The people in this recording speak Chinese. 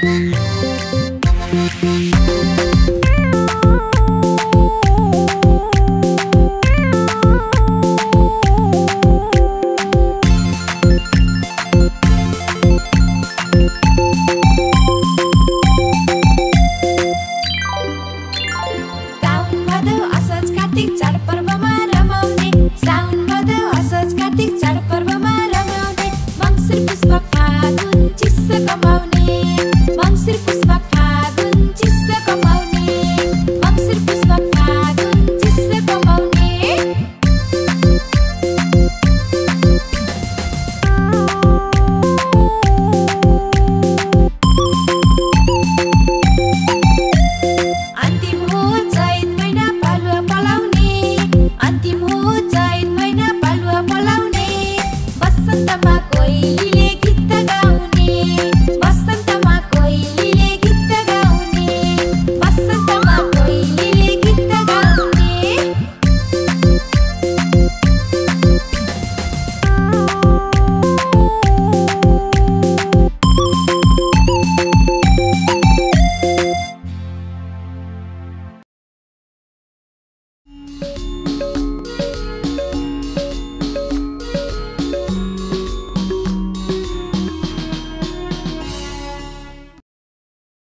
嗯。在